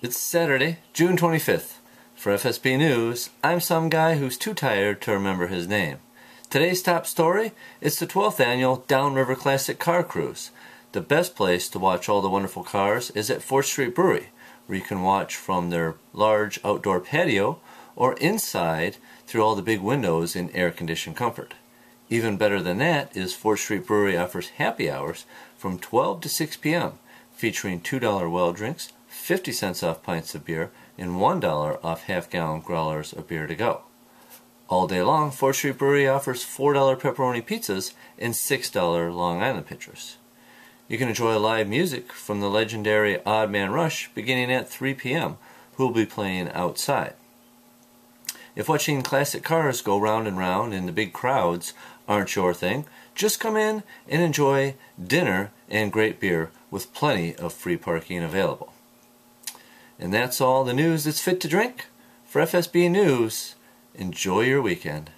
It's Saturday, June 25th. For FSB News, I'm some guy who's too tired to remember his name. Today's top story is the 12th annual Downriver Classic Car Cruise. The best place to watch all the wonderful cars is at 4th Street Brewery, where you can watch from their large outdoor patio or inside through all the big windows in air-conditioned comfort. Even better than that is 4th Street Brewery offers happy hours from 12 to 6 p.m., featuring $2 well drinks, 50 cents off pints of beer, and $1 off half gallon growlers of beer to go. All day long, 4th Street Brewery offers $4 pepperoni pizzas and $6 Long Island pitchers. You can enjoy live music from the legendary Odd Man Rush beginning at 3 p.m., who will be playing outside. If watching classic cars go round and round in the big crowds aren't your thing, just come in and enjoy dinner and great beer with plenty of free parking available. And that's all the news that's fit to drink. For FSB News, enjoy your weekend.